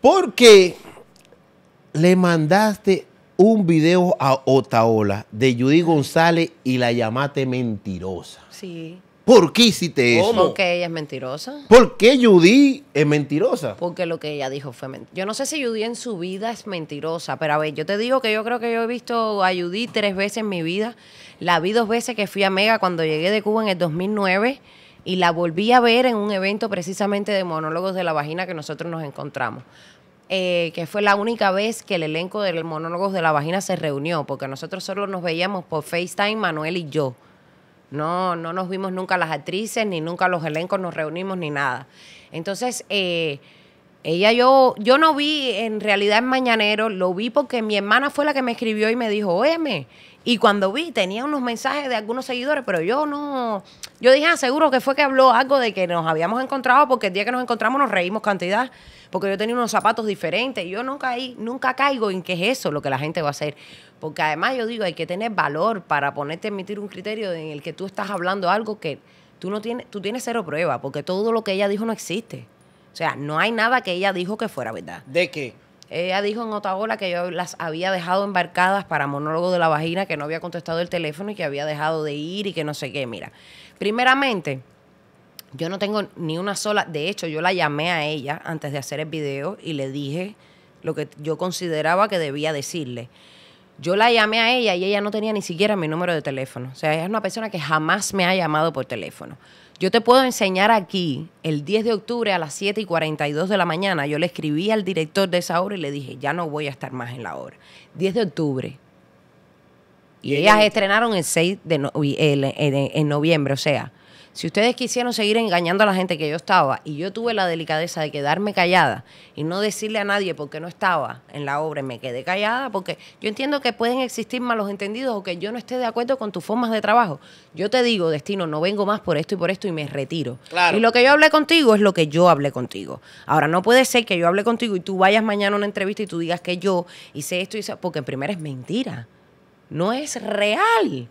¿Por qué le mandaste un video a Otaola de Judy González y la llamaste mentirosa? Sí. ¿Por qué hiciste eso? Porque ella es mentirosa. ¿Por qué Judy es mentirosa? Porque lo que ella dijo fue mentira. Yo no sé si Judy en su vida es mentirosa, pero a ver, yo te digo que yo creo que yo he visto a Judy tres veces en mi vida. La vi dos veces que fui a Mega cuando llegué de Cuba en el 2009 y la volví a ver en un evento precisamente de monólogos de la vagina que nosotros nos encontramos. Eh, que fue la única vez que el elenco de monólogos de la vagina se reunió, porque nosotros solo nos veíamos por FaceTime, Manuel y yo. No, no nos vimos nunca las actrices, ni nunca los elencos nos reunimos, ni nada. Entonces, eh, ella yo, yo no vi en realidad en Mañanero, lo vi porque mi hermana fue la que me escribió y me dijo, óyeme. Y cuando vi, tenía unos mensajes de algunos seguidores, pero yo no. Yo dije, ah, seguro que fue que habló algo de que nos habíamos encontrado, porque el día que nos encontramos nos reímos cantidad, porque yo tenía unos zapatos diferentes. Y yo nunca, nunca caigo en qué es eso lo que la gente va a hacer. Porque además yo digo, hay que tener valor para ponerte a emitir un criterio en el que tú estás hablando algo que tú no tienes, tú tienes cero prueba, porque todo lo que ella dijo no existe. O sea, no hay nada que ella dijo que fuera verdad. ¿De qué? Ella dijo en Otaola que yo las había dejado embarcadas para monólogo de la vagina, que no había contestado el teléfono y que había dejado de ir y que no sé qué. Mira, primeramente, yo no tengo ni una sola. De hecho, yo la llamé a ella antes de hacer el video y le dije lo que yo consideraba que debía decirle. Yo la llamé a ella y ella no tenía ni siquiera mi número de teléfono. O sea, ella es una persona que jamás me ha llamado por teléfono. Yo te puedo enseñar aquí, el 10 de octubre a las 7 y 42 de la mañana, yo le escribí al director de esa obra y le dije, ya no voy a estar más en la obra. 10 de octubre. Y, ellas estrenaron el 6 de en noviembre, o sea, si ustedes quisieron seguir engañando a la gente que yo estaba y yo tuve la delicadeza de quedarme callada y no decirle a nadie por qué no estaba en la obra, me quedé callada porque yo entiendo que pueden existir malos entendidos o que yo no esté de acuerdo con tus formas de trabajo. Yo te digo, destino, no vengo más por esto y por esto y me retiro. Y lo que yo hablé contigo es lo que yo hablé contigo. Ahora, no puede ser que yo hable contigo y tú vayas mañana a una entrevista y tú digas que yo hice esto y eso, porque en primera es mentira. No es real.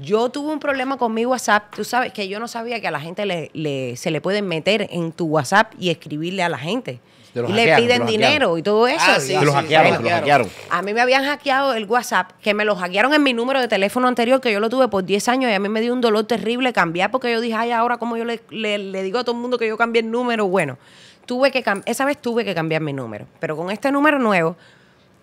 Yo tuve un problema con mi WhatsApp. Tú sabes que yo no sabía que a la gente le, se le pueden meter en tu WhatsApp y escribirle a la gente. Y le piden dinero y todo eso. Ah, sí, lo, hackearon, lo hackearon. A mí me habían hackeado el WhatsApp, que me lo hackearon en mi número de teléfono anterior, que yo lo tuve por 10 años y a mí me dio un dolor terrible cambiar porque yo dije, ay, ahora como yo le, le, digo a todo el mundo que yo cambié el número. Bueno, tuve que esa vez tuve que cambiar mi número. Pero con este número nuevo,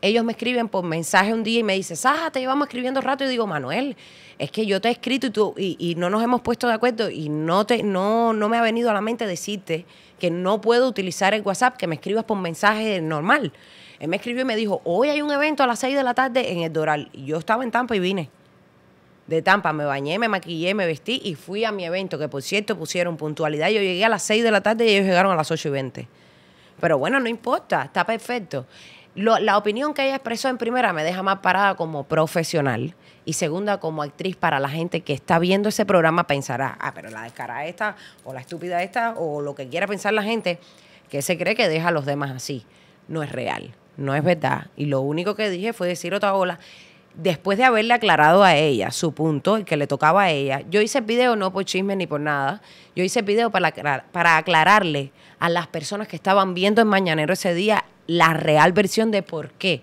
ellos me escriben por mensaje un día y me dicen, Saja, te llevamos escribiendo rato. Y digo, Manuel, es que yo te he escrito y, tú, y, no nos hemos puesto de acuerdo y no, te, no, no me ha venido a la mente decirte que no puedo utilizar el WhatsApp, que me escribas por mensaje normal. Él me escribió y me dijo, hoy hay un evento a las 6 de la tarde en el Doral. Y yo estaba en Tampa y vine. De Tampa me bañé, me maquillé, me vestí y fui a mi evento, que por cierto pusieron puntualidad. Yo llegué a las 6 de la tarde y ellos llegaron a las 8 y 20. Pero bueno, no importa, está perfecto. La opinión que ella expresó en primera me deja más parada como profesional y segunda, como actriz, para la gente que está viendo ese programa pensará, ah, pero la descarada esta, o la estúpida esta, o lo que quiera pensar la gente, que se cree que deja a los demás así. No es real, no es verdad. Y lo único que dije fue decir otra ola. Después de haberle aclarado a ella su punto, el que le tocaba a ella, yo hice el video no por chisme ni por nada, yo hice el video para, para aclararle a las personas que estaban viendo en Mañanero ese día la real versión de por qué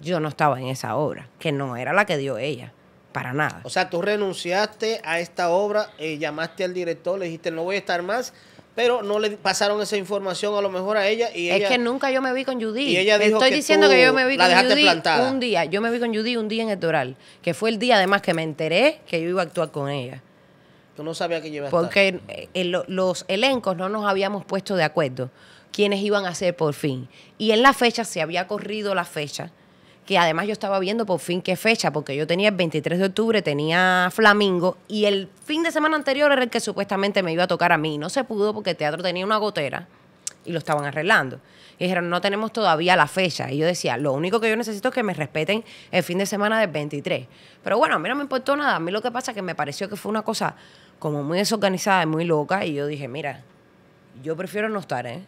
yo no estaba en esa obra, que no era la que dio ella. Para nada. O sea, tú renunciaste a esta obra, eh, llamaste al director, le dijiste no voy a estar más, pero no le pasaron esa información a lo mejor a ella y es que nunca yo me vi con Judy. Y ella dijo Estoy diciendo que yo me vi con Judy un día. Yo me vi con Judy un día en el Doral, que fue el día además que me enteré que yo iba a actuar con ella. Tú no sabías que iba a Porque eh, los elencos no nos habíamos puesto de acuerdo quiénes iban a ser por fin. Y en la fecha se había corrido la fecha que además yo estaba viendo por fin qué fecha, porque yo tenía el 23 de octubre, tenía Flamingo, y el fin de semana anterior era el que supuestamente me iba a tocar a mí. No se pudo porque el teatro tenía una gotera y lo estaban arreglando. Y dijeron, no tenemos todavía la fecha. Y yo decía, lo único que yo necesito es que me respeten el fin de semana del 23. Pero bueno, a mí no me importó nada. A mí lo que pasa es que me pareció que fue una cosa como muy desorganizada y muy loca. Y yo dije, mira, yo prefiero no estar, ¿eh?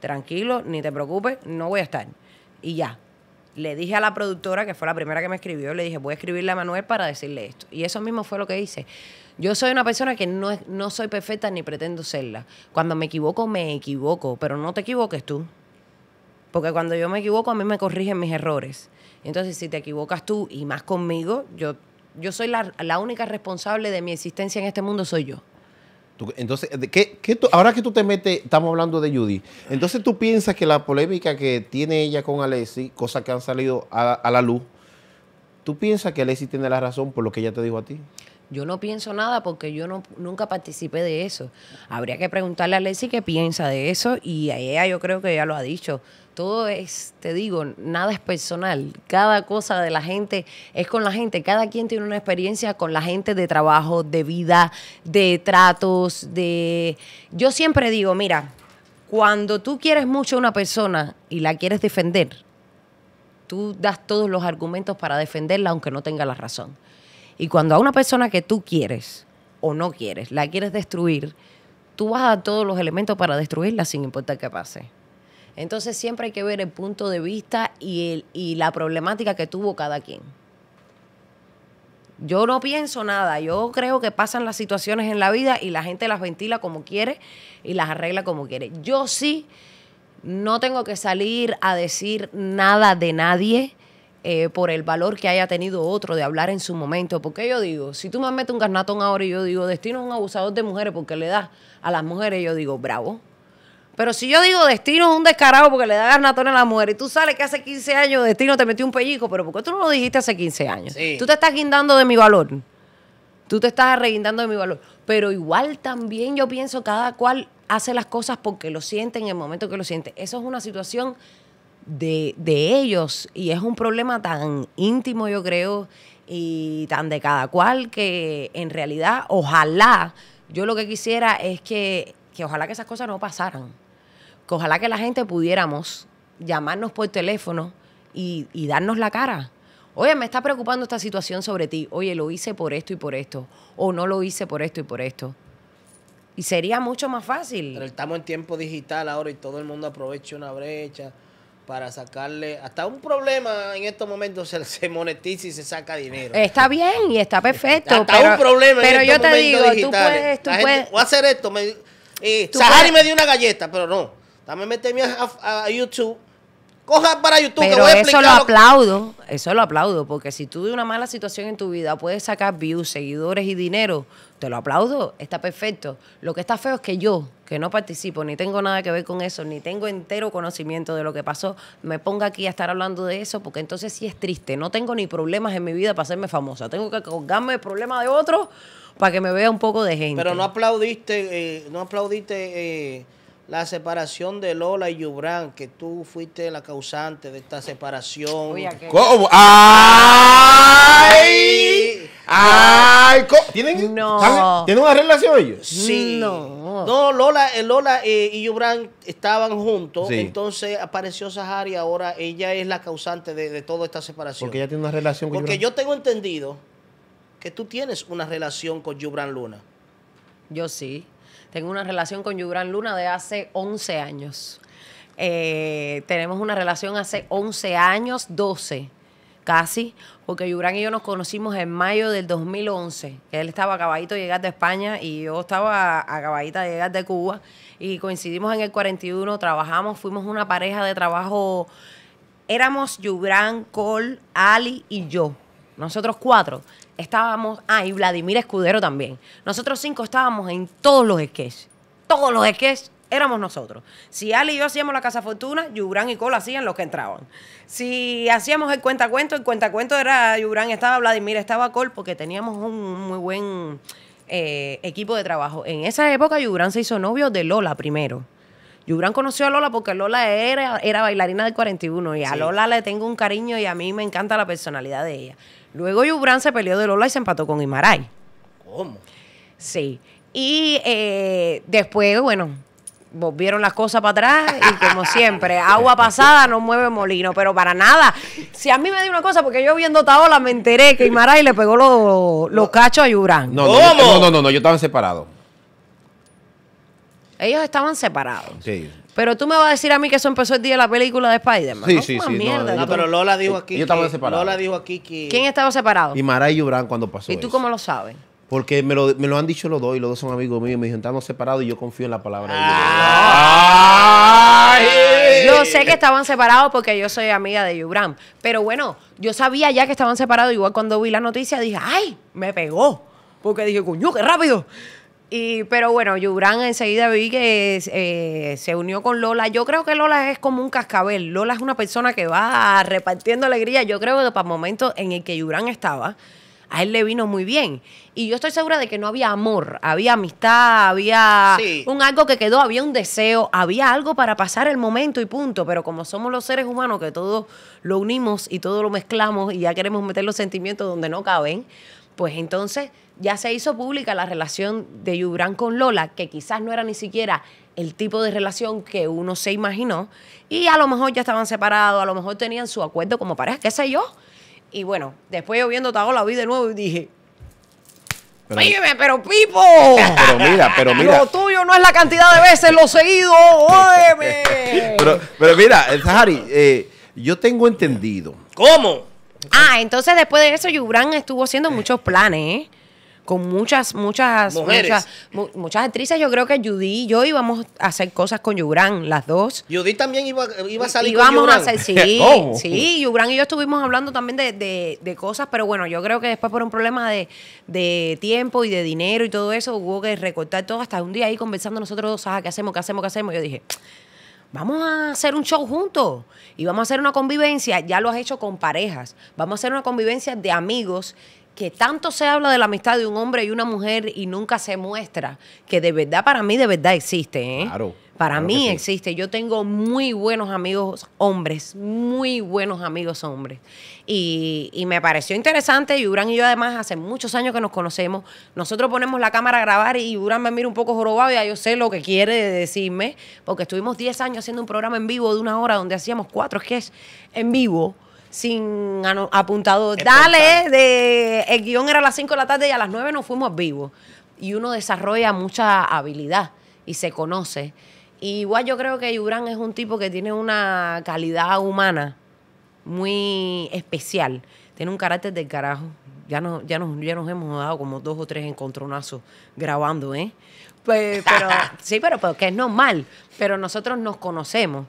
Tranquilo, ni te preocupes, no voy a estar. Y ya, le dije a la productora, que fue la primera que me escribió, le dije, voy a escribirle a Manuel para decirle esto. Y eso mismo fue lo que hice. Yo soy una persona que no, es, no soy perfecta ni pretendo serla. Cuando me equivoco, me equivoco, pero no te equivoques tú. Porque cuando yo me equivoco, a mí me corrigen mis errores. Entonces, si te equivocas tú y más conmigo, yo, yo soy la, la única responsable de mi existencia en este mundo, soy yo. Entonces, ¿de ¿qué, ahora que tú te metes, estamos hablando de Judy, entonces tú piensas que la polémica que tiene ella con Alessi, cosas que han salido a, a la luz, tú piensas que Alessi tiene la razón por lo que ella te dijo a ti. Yo no pienso nada porque yo no, nunca participé de eso. Habría que preguntarle a Leslie qué piensa de eso y a ella yo creo que ya lo ha dicho. Todo es, te digo, nada es personal. Cada cosa de la gente es con la gente. Cada quien tiene una experiencia con la gente de trabajo, de vida, de tratos, de... Yo siempre digo, mira, cuando tú quieres mucho a una persona y la quieres defender, tú das todos los argumentos para defenderla aunque no tenga la razón. Y cuando a una persona que tú quieres o no quieres, la quieres destruir, tú vas a dar todos los elementos para destruirla sin importar qué pase. Entonces siempre hay que ver el punto de vista y, la problemática que tuvo cada quien. Yo no pienso nada, yo creo que pasan las situaciones en la vida y la gente las ventila como quiere y las arregla como quiere. Yo sí no tengo que salir a decir nada de nadie eh, por el valor que haya tenido otro de hablar en su momento. Porque yo digo, si tú me metes un garnatón ahora y yo digo, Destino es un abusador de mujeres porque le da a las mujeres, yo digo, bravo. Pero si yo digo Destino es un descarado porque le da garnatón a la mujer y tú sales que hace 15 años Destino te metió un pellico, pero ¿por qué tú no lo dijiste hace 15 años? Sí. Tú te estás guindando de mi valor. Tú te estás arreguindando de mi valor. Pero igual también yo pienso cada cual hace las cosas porque lo siente en el momento que lo siente. Eso es una situación de, de ellos y es un problema tan íntimo, yo creo, y tan de cada cual que en realidad, ojalá, yo lo que quisiera es que, que ojalá que esas cosas no pasaran. Que ojalá que la gente pudiéramos llamarnos por teléfono y, y darnos la cara. Oye, me está preocupando esta situación sobre ti. Oye, lo hice por esto y por esto. O no lo hice por esto y por esto. Y sería mucho más fácil. Pero estamos en tiempo digital ahora y todo el mundo aprovecha una brecha para sacarle hasta un problema en estos momentos se, se monetiza y se saca dinero. Está bien y está perfecto. hasta pero, un problema pero en yo estos te digo, tú digitales. puedes, tú gente, puedes. voy a hacer esto. Me, eh, Sahari puedes- me dio una galleta, pero no. Meterme a, a- a YouTube. Coja para YouTube que Pero voy a eso explicar lo lo que- aplaudo, eso lo aplaudo, porque si tú de una mala situación en tu vida puedes sacar views, seguidores y dinero, te lo aplaudo, está perfecto. Lo que está feo es que yo, que no participo, ni tengo nada que ver con eso, ni tengo entero conocimiento de lo que pasó, me ponga aquí a estar hablando de eso, porque entonces sí es triste. No tengo ni problemas en mi vida para hacerme famosa. Tengo que colgarme el problema de otros para que me vea un poco de gente. Pero no aplaudiste, eh, no aplaudiste eh, la separación de Lola y Yubran, que tú fuiste la causante de esta separación. ¿Cómo? ¡Ay! ¡Ay! ¿Cómo? ¿Tienen, No. ¿Tienen una relación ellos? Sí. No. No, Lola, eh, Lola eh, y Yubran estaban juntos. Sí. Entonces apareció Sahari. Ahora ella es la causante de, de toda esta separación. Porque ella tiene una relación con Porque Yubran. yo tengo entendido que tú tienes una relación con Yubran Luna. Yo sí. Tengo una relación con Yubran Luna de hace 11 años. Eh, tenemos una relación hace 11 años, 12 casi, porque Yubran y yo nos conocimos en mayo del 2011, que él estaba acabadito de llegar de España y yo estaba acabadita de llegar de Cuba y coincidimos en el 41, trabajamos, fuimos una pareja de trabajo, éramos Yubran, Cole, Ali y yo, nosotros cuatro. Estábamos, ah, y Vladimir Escudero también. Nosotros cinco estábamos en todos los sketches. Todos los sketches éramos nosotros. Si Ali y yo hacíamos la Casa Fortuna, Yubran y Cole hacían los que entraban. Si hacíamos el cuentacuento, el cuentacuento era Yubran, estaba Vladimir, estaba Cole, porque teníamos un muy buen eh, equipo de trabajo. En esa época, Yubran se hizo novio de Lola primero. Yubran conoció a Lola porque Lola era, era bailarina del 41 y a Sí. Lola le tengo un cariño y a mí me encanta la personalidad de ella. Luego Yubran se peleó de Lola y se empató con Imaray. ¿Cómo? Sí. Y eh, después, bueno, volvieron las cosas para atrás y como siempre, agua pasada no mueve molino, pero para nada. Si a mí me dio una cosa, porque yo viendo Taola me enteré que Imaray le pegó los, los cachos a Yubran. No, no, ¿Cómo? no, no, no, no, yo estaban separados. Ellos estaban separados. Sí. Pero tú me vas a decir a mí que eso empezó el día de la película de Spider-Man. Sí, No, sí, una sí, no, mierda. yo No, pero Lola dijo Eh, aquí. ellos estaban que- separados. Lola dijo aquí que. ¿Quién estaba separado? Y Mara y Yubran cuando pasó ¿Y tú eso. cómo lo sabes? Porque me lo, me lo han dicho los dos y los dos son amigos míos. Me dijeron, estamos separados y yo confío en la palabra de Ah. Dios. ¡Ay! Yo yo sé que estaban separados porque yo soy amiga de Yubran. Pero bueno, yo sabía ya que estaban separados. Igual cuando vi la noticia dije, ¡ay! Me pegó. Porque dije, coño, qué rápido. Y, pero bueno, Yubran enseguida vi que eh, se unió con Lola. Yo creo que Lola es como un cascabel. Lola es una persona que va repartiendo alegría. Yo creo que para el momento en el que Yubran estaba, a él le vino muy bien. Y yo estoy segura de que no había amor, había amistad, había Sí. un algo que quedó, había un deseo, había algo para pasar el momento y punto. Pero como somos los seres humanos que todo lo unimos y todo lo mezclamos y ya queremos meter los sentimientos donde no caben, pues entonces ya se hizo pública la relación de Yubran con Lola, que quizás no era ni siquiera el tipo de relación que uno se imaginó. Y a lo mejor ya estaban separados, a lo mejor tenían su acuerdo como pareja, qué sé yo. Y bueno, después yo viendo Tago la vi de nuevo y dije, Pero- pero Pipo, Pero mira, pero mira. lo tuyo no es la cantidad de veces lo seguido, óyeme. Pero, pero mira, eh, Sahari, eh, yo tengo entendido. ¿Cómo? Ah, entonces después de eso, Yubran estuvo haciendo muchos planes, ¿eh? Con muchas, muchas, Mujeres. muchas, mu- muchas actrices. Yo creo que Judy y yo íbamos a hacer cosas con Yubran, las dos. Judith también iba, iba a salir Íbamos con a Yubran. hacer, sí, ¿Cómo? sí, Yubran y yo estuvimos hablando también de, de- de cosas, pero bueno, yo creo que después por un problema de, de tiempo y de dinero y todo eso, hubo que recortar todo hasta un día ahí conversando nosotros dos, ah, ¿qué hacemos, qué hacemos, qué hacemos? Yo dije, vamos a hacer un show juntos y vamos a hacer una convivencia, ya lo has hecho con parejas, vamos a hacer una convivencia de amigos que tanto se habla de la amistad de un hombre y una mujer y nunca se muestra, que de verdad para mí de verdad existe, ¿eh? Claro, Para claro mí sí. existe. Yo tengo muy buenos amigos hombres, muy buenos amigos hombres. Y, y me pareció interesante. Yubran y yo, además, hace muchos años que nos conocemos. Nosotros ponemos la cámara a grabar y Yubran me mira un poco jorobado. Ya yo sé lo que quiere decirme, porque estuvimos 10 años haciendo un programa en vivo de una hora donde hacíamos cuatro sketches en vivo. Sin apuntador. Dale, de, el guion era a las 5 de la tarde y a las 9 nos fuimos vivos. Y uno desarrolla mucha habilidad y se conoce. Y igual yo creo que Yubran es un tipo que tiene una calidad humana muy especial. Tiene un carácter del carajo. Ya, no, ya, nos, ya nos hemos dado como dos o tres encontronazos grabando, ¿eh? Pues, pero, sí, pero porque es normal. Pero nosotros nos conocemos.